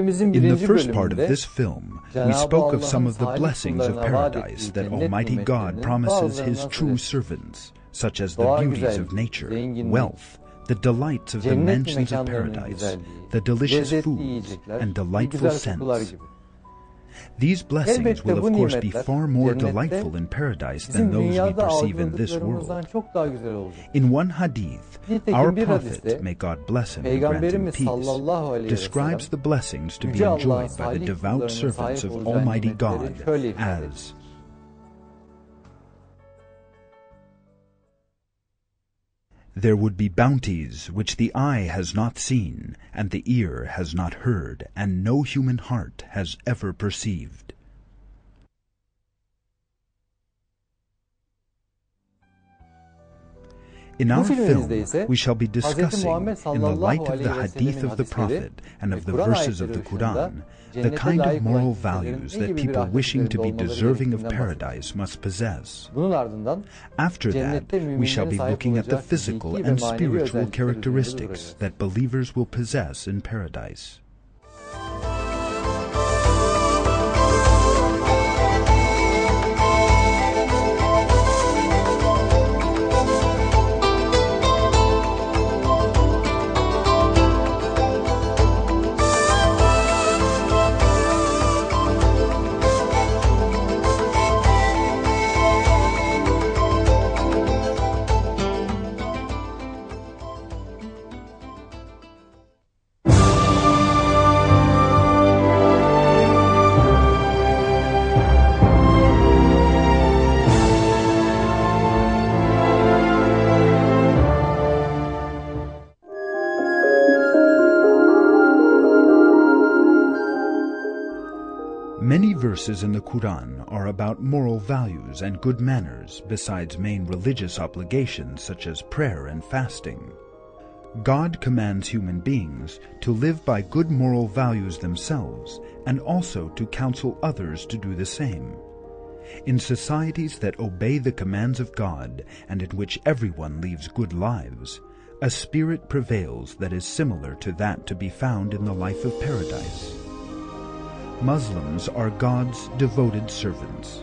In the birinci first part of bölümünde this film, we Cenab-ı spoke of Allah'ın some of the salih blessings of kullarına vaat paradise ettiği that cennet Almighty God nimetlerinin promises His true servants, such as the Doğa beauties güzelliği, of nature, zenginlik, wealth, the delights of the cennet mansions of mekanlarının paradise, güzelliği, the delicious lezzetli foods, yiyecekler, and ve delightful güzel kokular scents. gibi. These blessings will of course be far more delightful in paradise than those we perceive in this world. çok daha güzel olacak. In one hadith, our Prophet, may God bless him and grant him peace, sallallahu aleyhi ve describes the blessings to be enjoyed by the devout servants of Almighty God şöyle ifade ediyor. as There would be bounties which the eye has not seen, and the ear has not heard, and no human heart has ever perceived. In our film, we shall be discussing, in the light of the hadith of the Prophet and of the verses of the Quran, the kind of moral values that people wishing to be deserving of paradise must possess. After that, we shall be looking at the physical and spiritual characteristics that believers will possess in paradise. Verses in the Quran are about moral values and good manners besides main religious obligations such as prayer and fasting. God commands human beings to live by good moral values themselves and also to counsel others to do the same. In societies that obey the commands of God and in which everyone leads good lives, a spirit prevails that is similar to that to be found in the life of paradise. Muslims are God's devoted servants.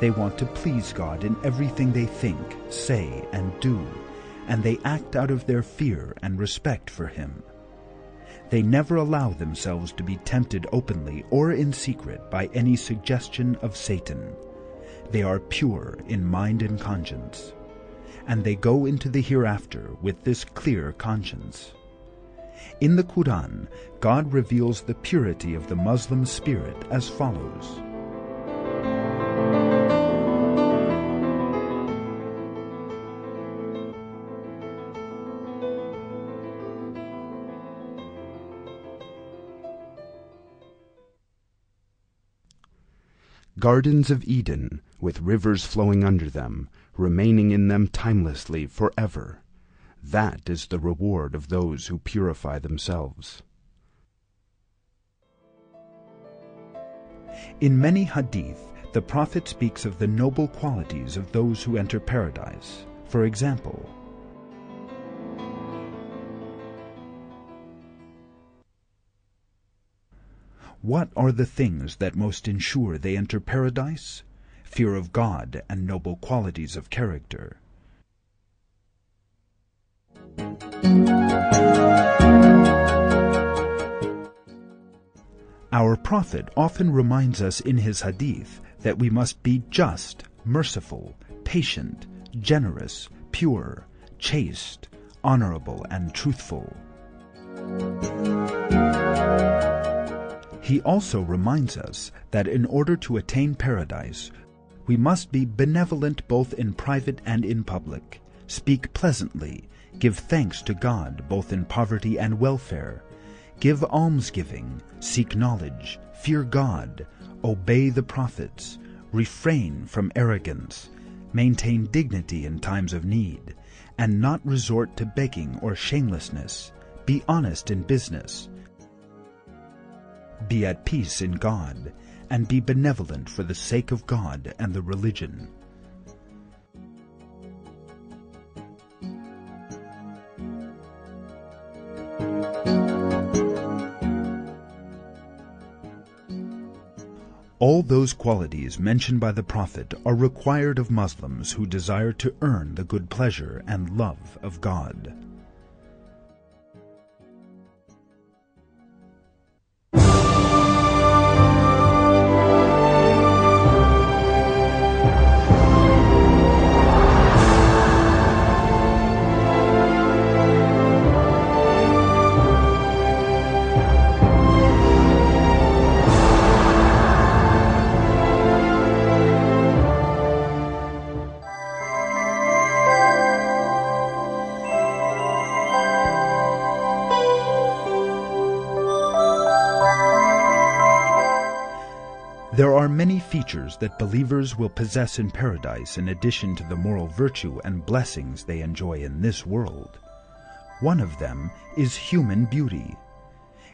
They want to please God in everything they think, say, and do, and they act out of their fear and respect for Him. They never allow themselves to be tempted openly or in secret by any suggestion of Satan. They are pure in mind and conscience, and they go into the hereafter with this clear conscience. In the Quran, God reveals the purity of the Muslim spirit as follows. Gardens of Eden, with rivers flowing under them, remaining in them timelessly forever. That is the reward of those who purify themselves. In many hadith, the Prophet speaks of the noble qualities of those who enter paradise. For example, What are the things that most ensure they enter paradise? Fear of God and noble qualities of character. Our Prophet often reminds us in his hadith that we must be just, merciful, patient, generous, pure, chaste, honorable, and truthful. He also reminds us that in order to attain paradise, we must be benevolent both in private and in public, speak pleasantly, give thanks to God both in poverty and welfare, give almsgiving, seek knowledge, fear God, obey the prophets, refrain from arrogance, maintain dignity in times of need, and not resort to begging or shamelessness, be honest in business, be at peace in God, and be benevolent for the sake of God and the religion. All those qualities mentioned by the Prophet are required of Muslims who desire to earn the good pleasure and love of God. Are many features that believers will possess in paradise in addition to the moral virtue and blessings they enjoy in this world. One of them is human beauty.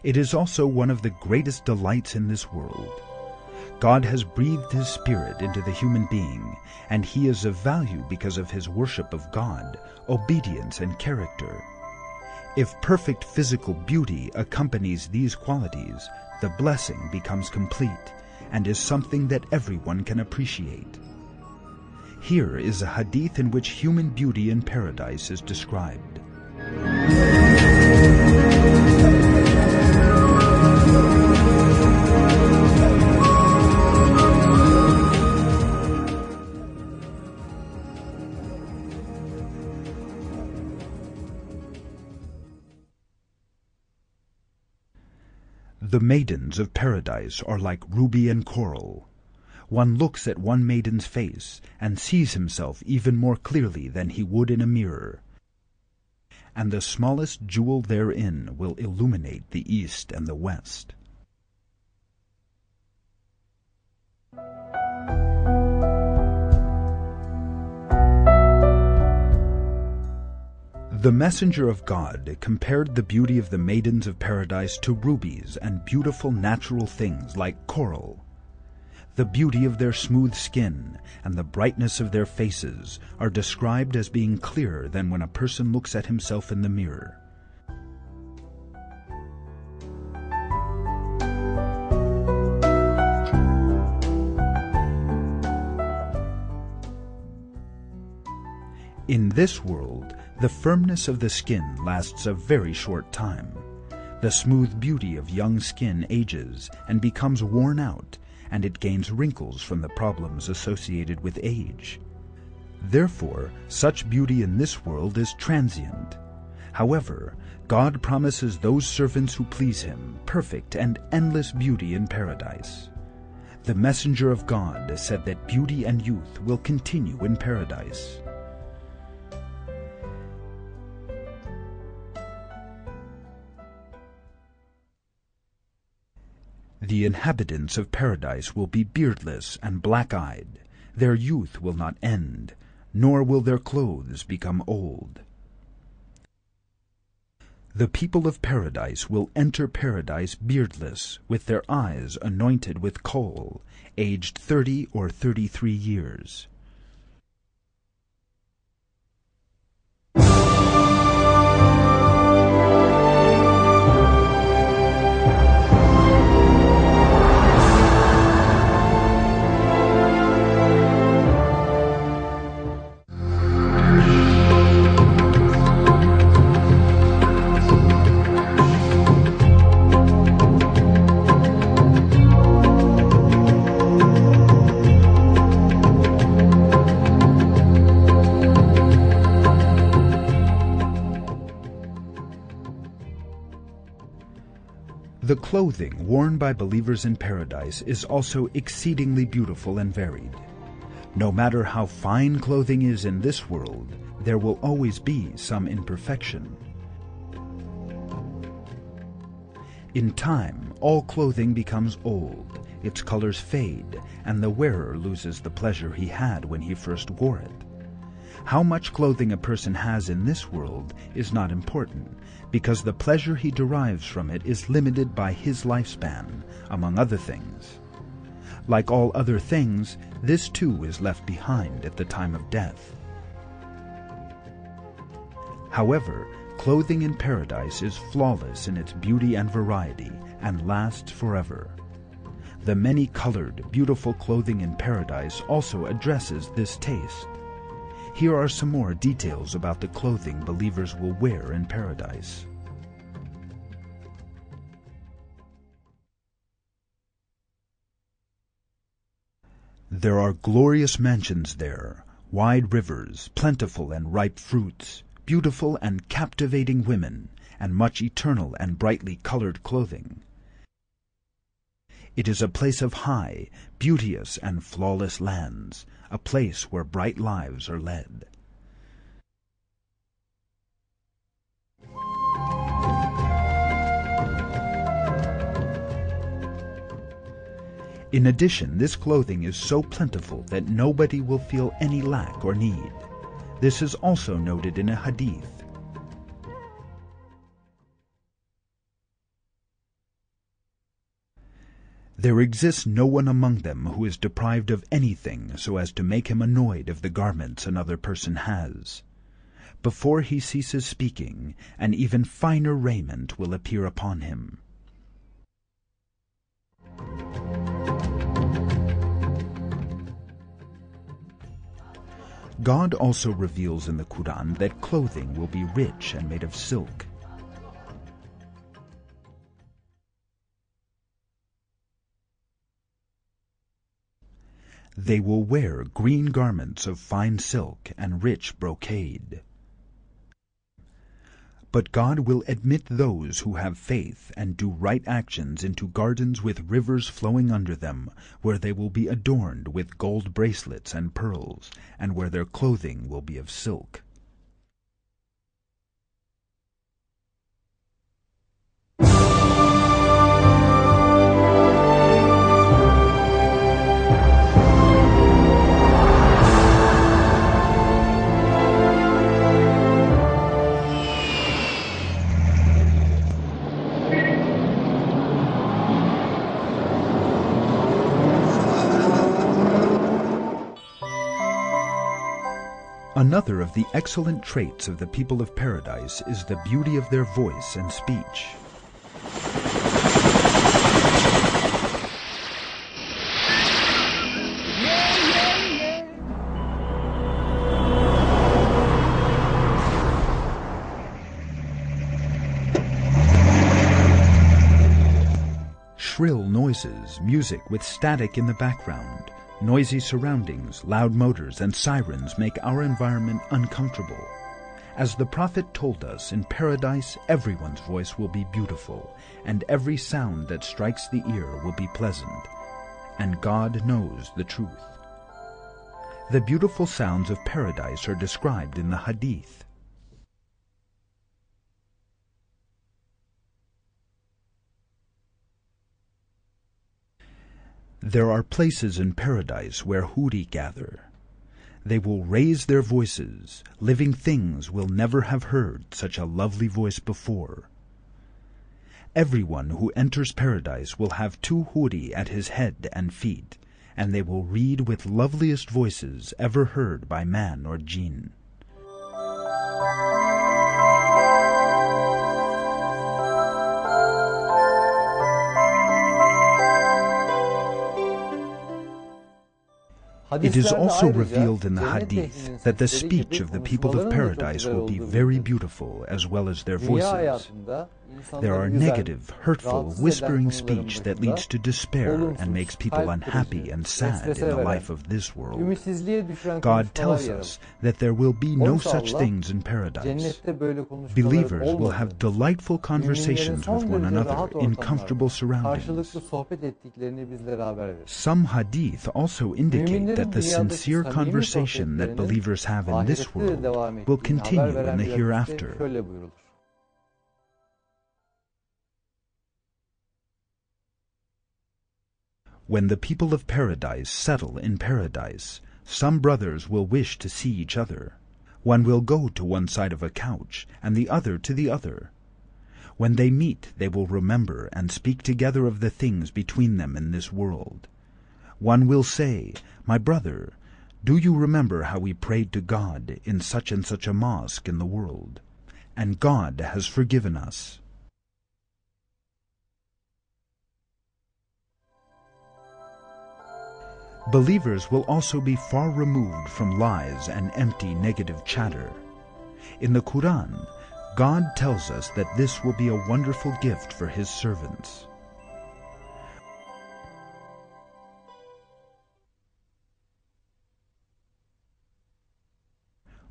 It is also one of the greatest delights in this world. God has breathed His Spirit into the human being, and he is of value because of his worship of God, obedience, and character. If perfect physical beauty accompanies these qualities, the blessing becomes complete and is something that everyone can appreciate. Here is a hadith in which human beauty in paradise is described. The maidens of paradise are like ruby and coral. One looks at one maiden's face and sees himself even more clearly than he would in a mirror. And the smallest jewel therein will illuminate the east and the west. The messenger of God compared the beauty of the maidens of paradise to rubies and beautiful natural things like coral. The beauty of their smooth skin and the brightness of their faces are described as being clearer than when a person looks at himself in the mirror. In this world, the firmness of the skin lasts a very short time. The smooth beauty of young skin ages and becomes worn out, and it gains wrinkles from the problems associated with age. Therefore, such beauty in this world is transient. However, God promises those servants who please Him perfect and endless beauty in paradise. The messenger of God said that beauty and youth will continue in paradise. The inhabitants of paradise will be beardless and black-eyed. Their youth will not end, nor will their clothes become old. The people of paradise will enter paradise beardless, with their eyes anointed with kohl, aged thirty or thirty-three years. The clothing worn by believers in paradise is also exceedingly beautiful and varied. No matter how fine clothing is in this world, there will always be some imperfection. In time, all clothing becomes old, its colors fade, and the wearer loses the pleasure he had when he first wore it. How much clothing a person has in this world is not important, because the pleasure he derives from it is limited by his lifespan, among other things. Like all other things, this too is left behind at the time of death. However, clothing in paradise is flawless in its beauty and variety, and lasts forever. The many-colored, beautiful clothing in paradise also addresses this taste. Here are some more details about the clothing believers will wear in paradise. There are glorious mansions there, wide rivers, plentiful and ripe fruits, beautiful and captivating women, and much eternal and brightly colored clothing. It is a place of high, beauteous, and flawless lands, a place where bright lives are led. In addition, this clothing is so plentiful that nobody will feel any lack or need. This is also noted in a hadith. There exists no one among them who is deprived of anything so as to make him annoyed of the garments another person has. Before he ceases speaking, an even finer raiment will appear upon him. God also reveals in the Quran that clothing will be rich and made of silk. They will wear green garments of fine silk and rich brocade. But God will admit those who have faith and do right actions into gardens with rivers flowing under them, where they will be adorned with gold bracelets and pearls, and where their clothing will be of silk. Another of the excellent traits of the people of paradise is the beauty of their voice and speech. Shrill noises, music with static in the background, Noisy surroundings, loud motors, and sirens make our environment uncomfortable. As the Prophet told us, in paradise everyone's voice will be beautiful, and every sound that strikes the ear will be pleasant. And God knows the truth. The beautiful sounds of paradise are described in the Hadith. There are places in paradise where huri gather. They will raise their voices. Living things will never have heard such a lovely voice before. Everyone who enters paradise will have two huri at his head and feet, and they will read with loveliest voices ever heard by man or jinn. It is also revealed in the Hadith that the speech of the people of paradise will be very beautiful as well as their voices. There are negative, hurtful, whispering speech that leads to despair and makes people unhappy and sad in the life of this world. God tells us that there will be no such things in paradise. Believers will have delightful conversations with one another in comfortable surroundings. Some hadith also indicate that the sincere conversation that believers have in this world will continue in the hereafter. When the people of paradise settle in paradise, some brothers will wish to see each other. One will go to one side of a couch, and the other to the other. When they meet, they will remember and speak together of the things between them in this world. One will say, My brother, do you remember how we prayed to God in such and such a mosque in the world? And God has forgiven us. Believers will also be far removed from lies and empty negative chatter. In the Quran, God tells us that this will be a wonderful gift for His servants.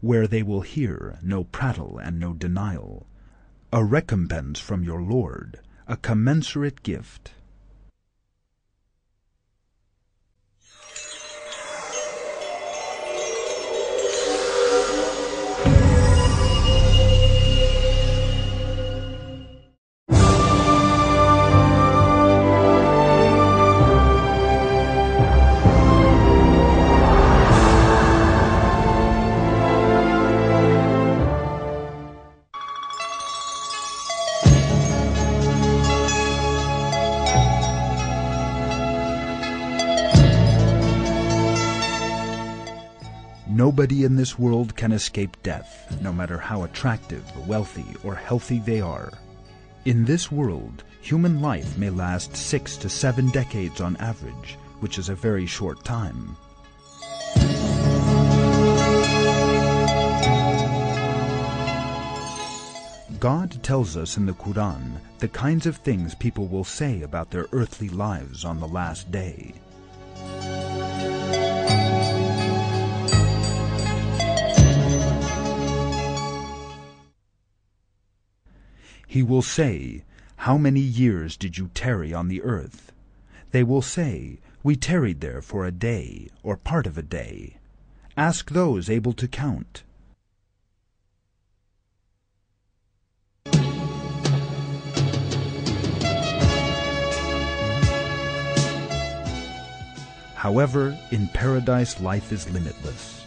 Where they will hear no prattle and no denial, a recompense from your Lord, a commensurate gift. Nobody in this world can escape death, no matter how attractive, wealthy, or healthy they are. In this world, human life may last six to seven decades on average, which is a very short time. God tells us in the Quran the kinds of things people will say about their earthly lives on the last day. He will say, How many years did you tarry on the earth? They will say, We tarried there for a day, or part of a day. Ask those able to count. However, in paradise life is limitless.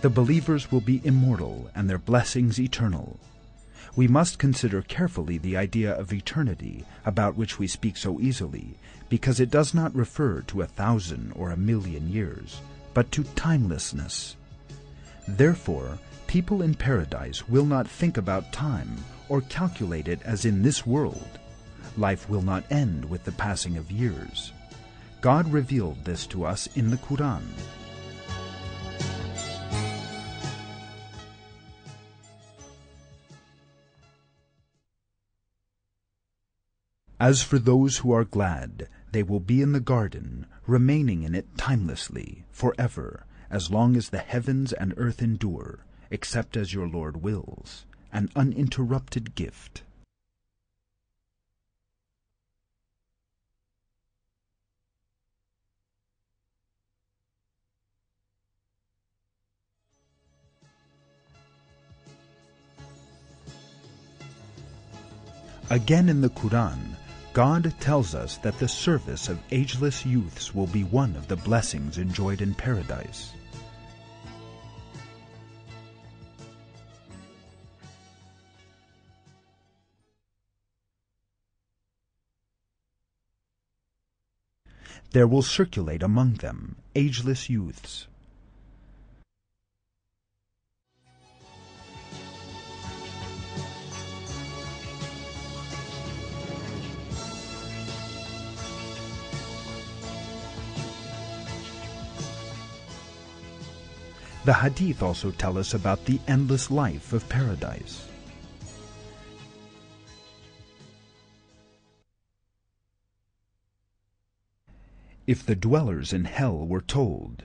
The believers will be immortal and their blessings eternal we must consider carefully the idea of eternity, about which we speak so easily, because it does not refer to a thousand or a million years, but to timelessness. Therefore, people in paradise will not think about time or calculate it as in this world. Life will not end with the passing of years. God revealed this to us in the Quran. As for those who are glad, they will be in the garden, remaining in it timelessly, for ever, as long as the heavens and earth endure, except as your Lord wills, an uninterrupted gift. Again in the Quran, God tells us that the service of ageless youths will be one of the blessings enjoyed in paradise. There will circulate among them ageless youths The Hadith also tell us about the endless life of paradise. If the dwellers in hell were told,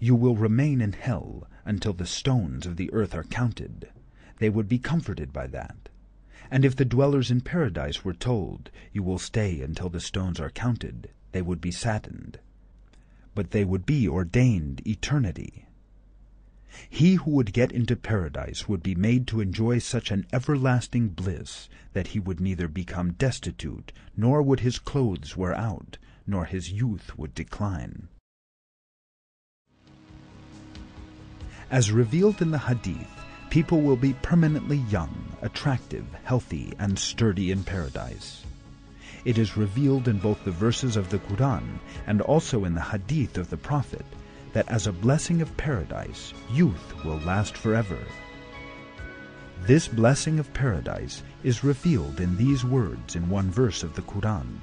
You will remain in hell until the stones of the earth are counted, they would be comforted by that. And if the dwellers in paradise were told, You will stay until the stones are counted, they would be saddened. But they would be ordained eternity. He who would get into paradise would be made to enjoy such an everlasting bliss that he would neither become destitute, nor would his clothes wear out, nor his youth would decline. As revealed in the Hadith, people will be permanently young, attractive, healthy, and sturdy in paradise. It is revealed in both the verses of the Quran and also in the Hadith of the Prophet that as a blessing of paradise, youth will last forever. This blessing of paradise is revealed in these words in one verse of the Quran.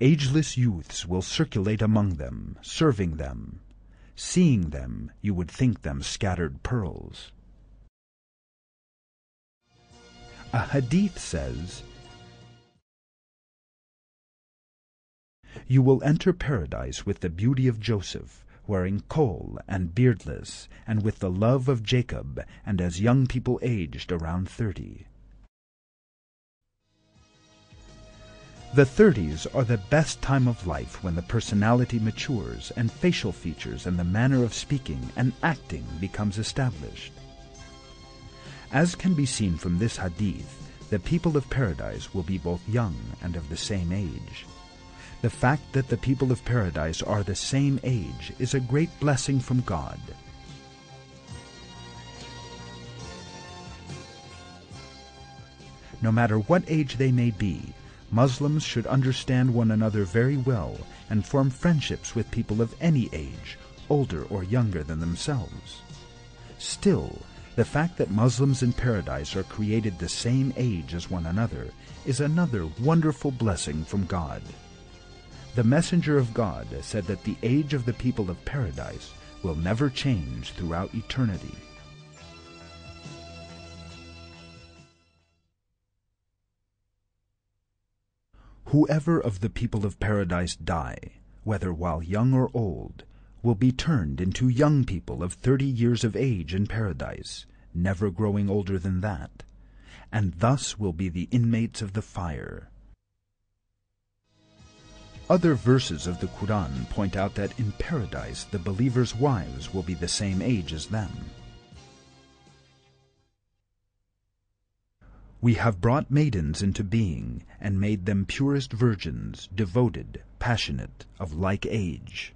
Ageless youths will circulate among them, serving them. Seeing them, you would think them scattered pearls. A hadith says, You will enter paradise with the beauty of Joseph, wearing kohl and beardless, and with the love of Jacob, and as young people aged around thirty. The thirties are the best time of life when the personality matures and facial features and the manner of speaking and acting becomes established. As can be seen from this hadith, the people of paradise will be both young and of the same age. The fact that the people of paradise are the same age is a great blessing from God. No matter what age they may be, Muslims should understand one another very well and form friendships with people of any age, older or younger than themselves. Still, the fact that Muslims in paradise are created the same age as one another is another wonderful blessing from God. The messenger of God said that the age of the people of paradise will never change throughout eternity. Whoever of the people of paradise die, whether while young or old, will be turned into young people of thirty years of age in paradise, never growing older than that, and thus will be the inmates of the fire. Other verses of the Quran point out that in paradise the believers' wives will be the same age as them. We have brought maidens into being, and made them purest virgins, devoted, passionate, of like age.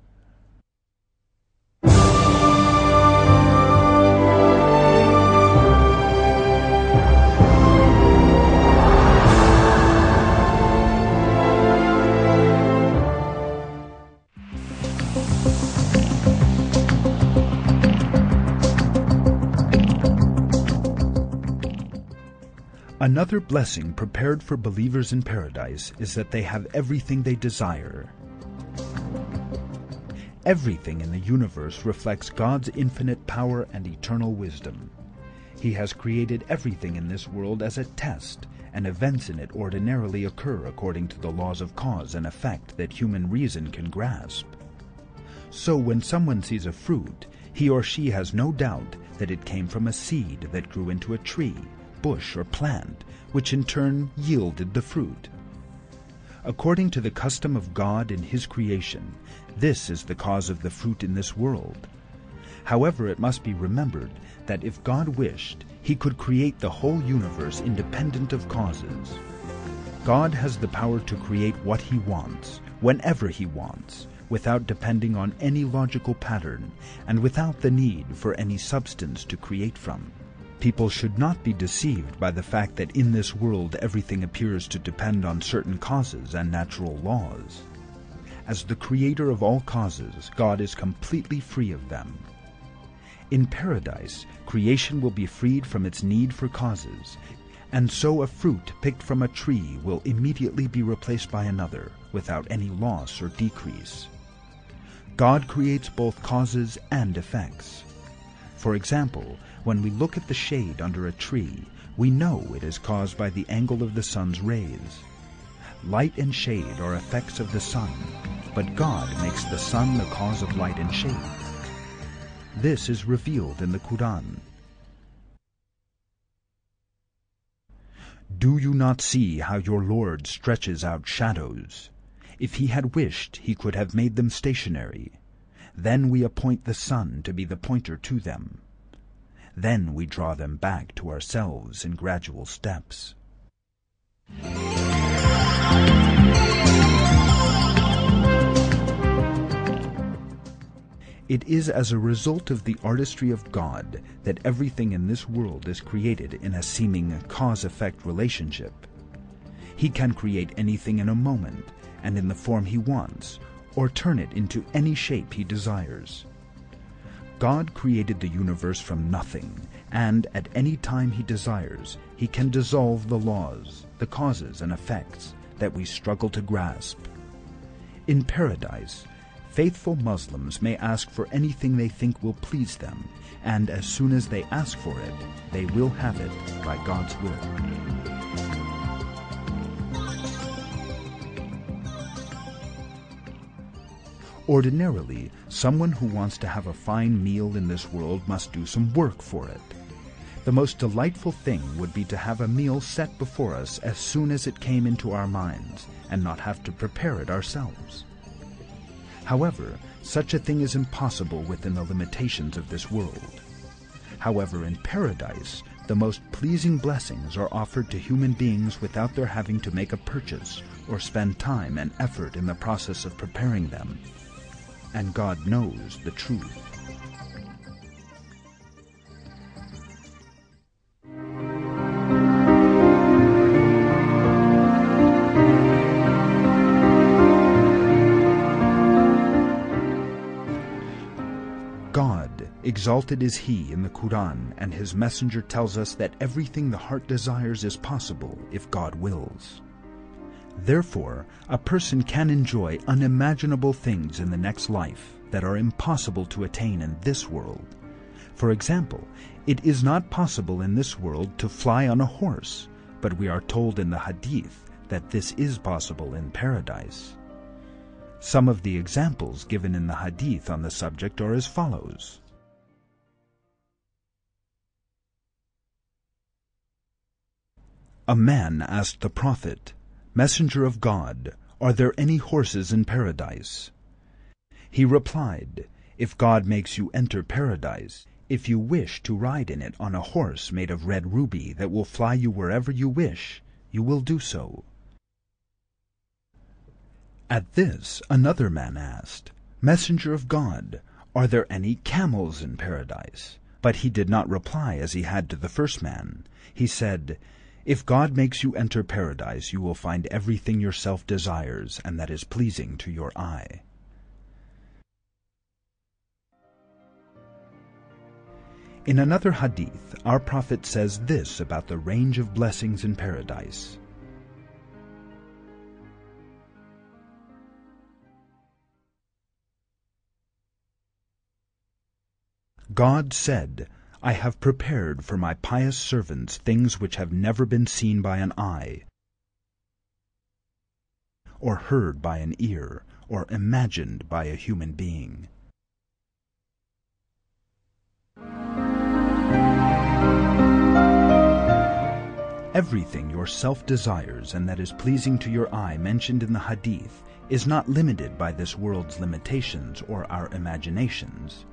Another blessing prepared for believers in paradise is that they have everything they desire. Everything in the universe reflects God's infinite power and eternal wisdom. He has created everything in this world as a test, and events in it ordinarily occur according to the laws of cause and effect that human reason can grasp. So when someone sees a fruit, he or she has no doubt that it came from a seed that grew into a tree bush or plant, which in turn yielded the fruit. According to the custom of God in His creation, this is the cause of the fruit in this world. However, it must be remembered that if God wished, He could create the whole universe independent of causes. God has the power to create what He wants, whenever He wants, without depending on any logical pattern, and without the need for any substance to create from. People should not be deceived by the fact that in this world everything appears to depend on certain causes and natural laws. As the creator of all causes, God is completely free of them. In paradise, creation will be freed from its need for causes, and so a fruit picked from a tree will immediately be replaced by another without any loss or decrease. God creates both causes and effects. For example, when we look at the shade under a tree, we know it is caused by the angle of the sun's rays. Light and shade are effects of the sun, but God makes the sun the cause of light and shade. This is revealed in the Quran. Do you not see how your Lord stretches out shadows? If he had wished, he could have made them stationary. Then we appoint the sun to be the pointer to them. Then we draw them back to ourselves in gradual steps. It is as a result of the artistry of God that everything in this world is created in a seeming cause-effect relationship. He can create anything in a moment and in the form he wants, or turn it into any shape he desires. God created the universe from nothing, and at any time he desires, he can dissolve the laws, the causes and effects that we struggle to grasp. In paradise, faithful Muslims may ask for anything they think will please them, and as soon as they ask for it, they will have it by God's will. Ordinarily, someone who wants to have a fine meal in this world must do some work for it. The most delightful thing would be to have a meal set before us as soon as it came into our minds, and not have to prepare it ourselves. However, such a thing is impossible within the limitations of this world. However, in paradise, the most pleasing blessings are offered to human beings without their having to make a purchase or spend time and effort in the process of preparing them. And God knows the truth. God, exalted is He in the Quran, and His Messenger tells us that everything the heart desires is possible if God wills. Therefore, a person can enjoy unimaginable things in the next life that are impossible to attain in this world. For example, it is not possible in this world to fly on a horse, but we are told in the Hadith that this is possible in paradise. Some of the examples given in the Hadith on the subject are as follows. A man asked the Prophet, Messenger of God, are there any horses in paradise? He replied, If God makes you enter paradise, if you wish to ride in it on a horse made of red ruby that will fly you wherever you wish, you will do so. At this another man asked, Messenger of God, are there any camels in paradise? But he did not reply as he had to the first man. He said, If God makes you enter paradise, you will find everything yourself desires, and that is pleasing to your eye. In another hadith, our Prophet says this about the range of blessings in paradise. God said, I have prepared for my pious servants things which have never been seen by an eye, or heard by an ear, or imagined by a human being. Everything your self desires and that is pleasing to your eye mentioned in the Hadith is not limited by this world's limitations or our imaginations.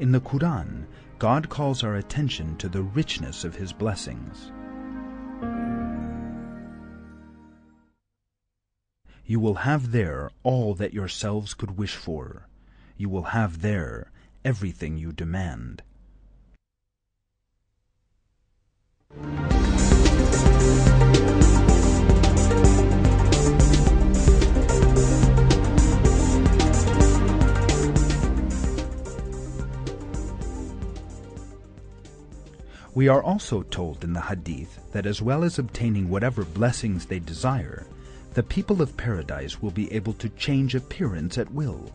In the Quran, God calls our attention to the richness of His blessings. You will have there all that yourselves could wish for. You will have there everything you demand. We are also told in the Hadith that as well as obtaining whatever blessings they desire, the people of paradise will be able to change appearance at will.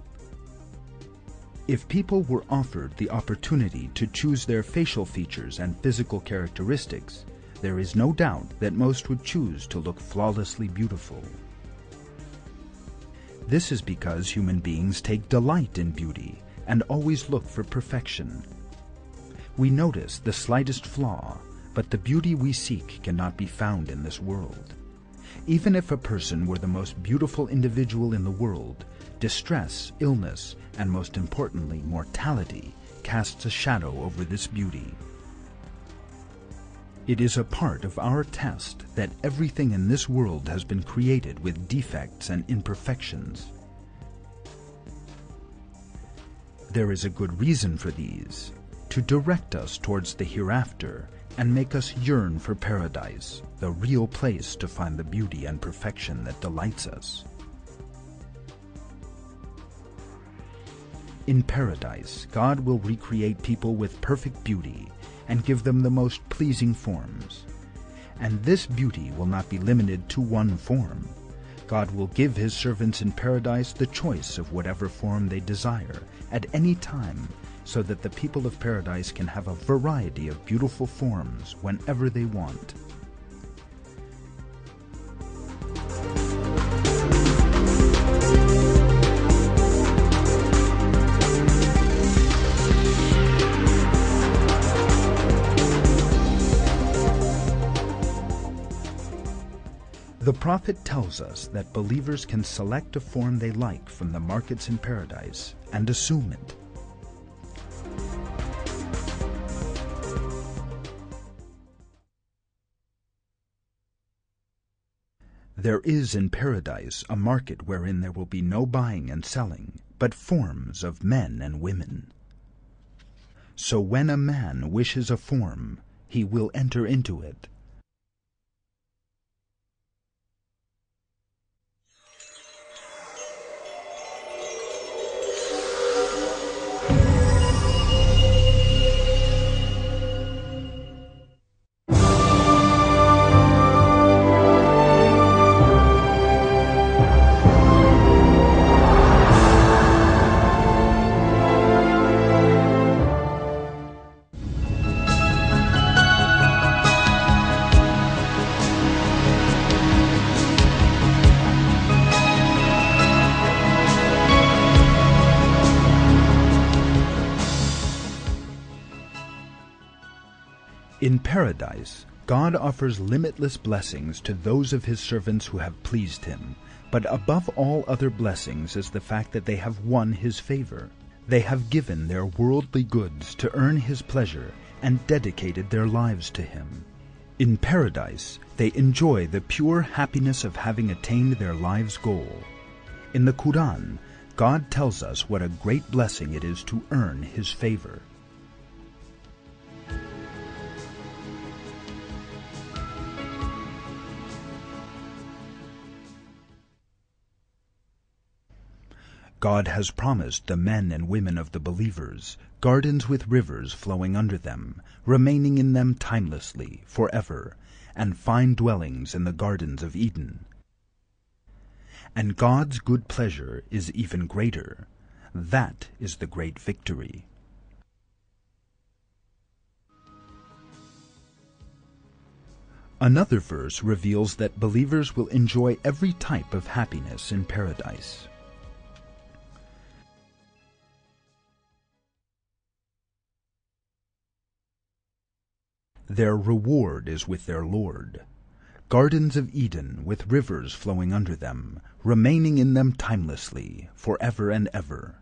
If people were offered the opportunity to choose their facial features and physical characteristics, there is no doubt that most would choose to look flawlessly beautiful. This is because human beings take delight in beauty and always look for perfection. We notice the slightest flaw, but the beauty we seek cannot be found in this world. Even if a person were the most beautiful individual in the world, distress, illness, and most importantly, mortality casts a shadow over this beauty. It is a part of our test that everything in this world has been created with defects and imperfections. There is a good reason for these, to direct us towards the hereafter and make us yearn for paradise, the real place to find the beauty and perfection that delights us. In paradise, God will recreate people with perfect beauty and give them the most pleasing forms. And this beauty will not be limited to one form. God will give his servants in paradise the choice of whatever form they desire at any time so that the people of paradise can have a variety of beautiful forms whenever they want. The prophet tells us that believers can select a form they like from the markets in paradise and assume it. There is in paradise a market wherein there will be no buying and selling, but forms of men and women. So when a man wishes a form, he will enter into it God offers limitless blessings to those of his servants who have pleased him, but above all other blessings is the fact that they have won his favor. They have given their worldly goods to earn his pleasure and dedicated their lives to him. In paradise, they enjoy the pure happiness of having attained their life's goal. In the Quran, God tells us what a great blessing it is to earn his favor. God has promised the men and women of the believers gardens with rivers flowing under them, remaining in them timelessly, forever, and fine dwellings in the gardens of Eden. And God's good pleasure is even greater. That is the great victory. Another verse reveals that believers will enjoy every type of happiness in paradise. Their reward is with their Lord. Gardens of Eden with rivers flowing under them, remaining in them timelessly, for ever and ever.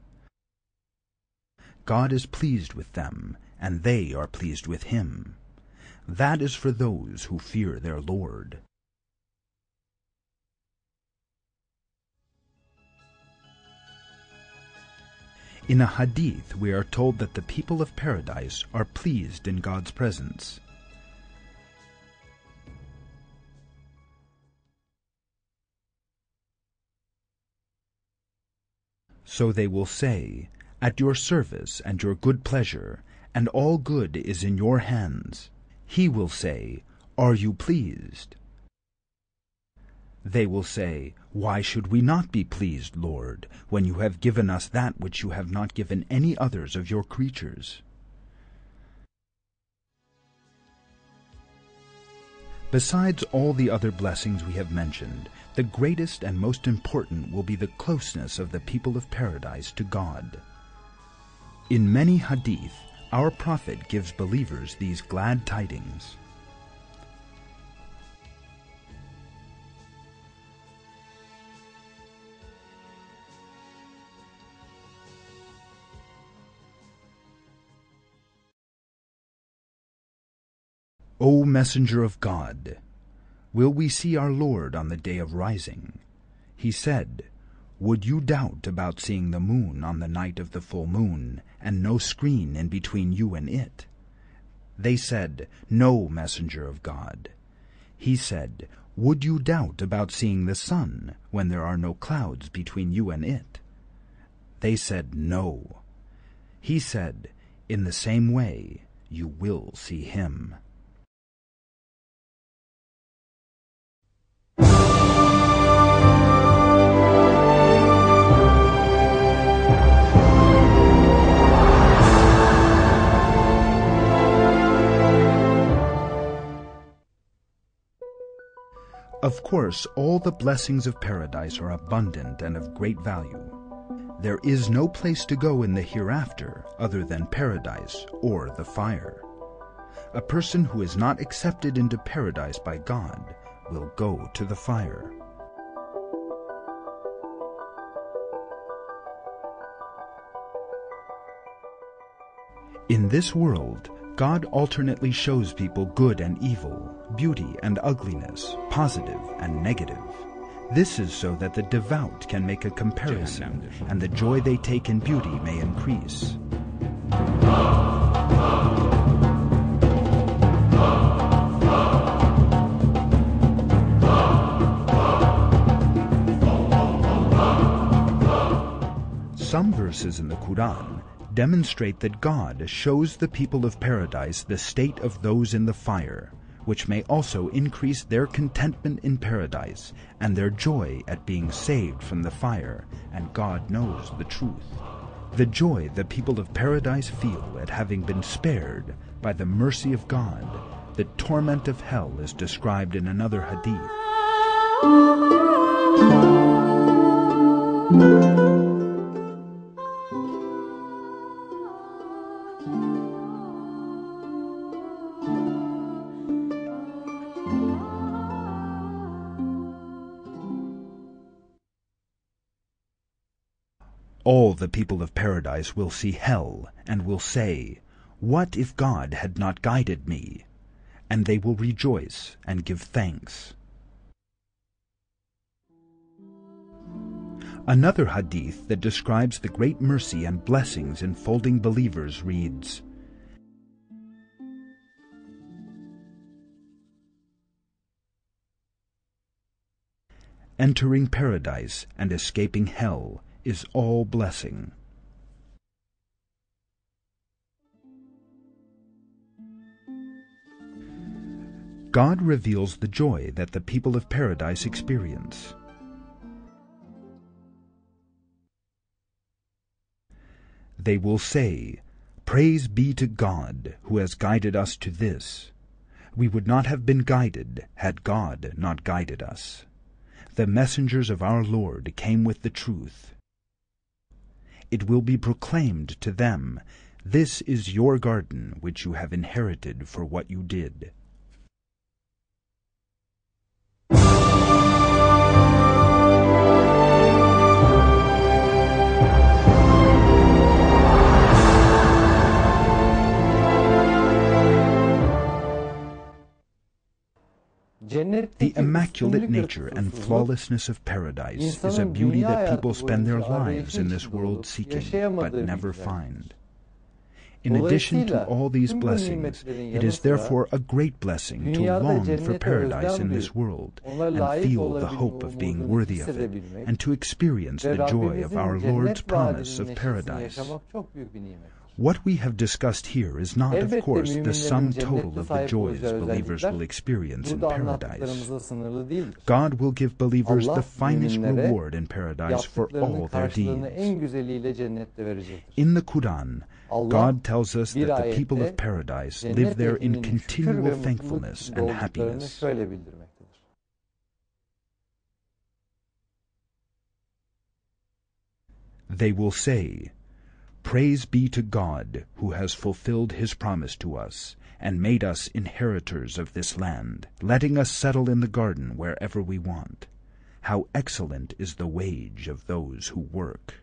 God is pleased with them, and they are pleased with him. That is for those who fear their Lord. In a hadith we are told that the people of paradise are pleased in God's presence. So they will say, At your service and your good pleasure, and all good is in your hands. He will say, Are you pleased? They will say, Why should we not be pleased, Lord, when you have given us that which you have not given any others of your creatures? Besides all the other blessings we have mentioned, the greatest and most important will be the closeness of the people of paradise to God. In many hadith, our Prophet gives believers these glad tidings. O Messenger of God, will we see our Lord on the day of rising? He said, Would you doubt about seeing the moon on the night of the full moon, and no screen in between you and it? They said, No, Messenger of God. He said, Would you doubt about seeing the sun, when there are no clouds between you and it? They said, No. He said, In the same way, you will see him. Of course, all the blessings of paradise are abundant and of great value. There is no place to go in the hereafter other than paradise or the fire. A person who is not accepted into paradise by God will go to the fire. In this world, God alternately shows people good and evil, beauty and ugliness, positive and negative. This is so that the devout can make a comparison, and the joy they take in beauty may increase. Some verses in the Quran demonstrate that God shows the people of paradise the state of those in the fire, which may also increase their contentment in paradise and their joy at being saved from the fire, and God knows the truth. The joy the people of paradise feel at having been spared by the mercy of God, the torment of hell is described in another hadith. People of paradise will see hell, and will say, What if God had not guided me? And they will rejoice and give thanks. Another hadith that describes the great mercy and blessings enfolding believers reads, Entering paradise and escaping hell is all blessing. God reveals the joy that the people of paradise experience. They will say, Praise be to God who has guided us to this. We would not have been guided had God not guided us. The messengers of our Lord came with the truth it will be proclaimed to them, This is your garden which you have inherited for what you did. The immaculate nature and flawlessness of paradise is a beauty that people spend their lives in this world seeking, but never find. In addition to all these blessings, it is therefore a great blessing to long for paradise in this world, and feel the hope of being worthy of it, and to experience the joy of our Lord's promise of paradise. What we have discussed here is not, of course, the sum total of the joys believers will experience in paradise. God will give believers the finest reward in paradise for all their deeds. In the Quran, God tells us that the people of paradise live there in continual thankfulness and happiness. They will say, Praise be to God, who has fulfilled his promise to us, and made us inheritors of this land, letting us settle in the garden wherever we want. How excellent is the wage of those who work.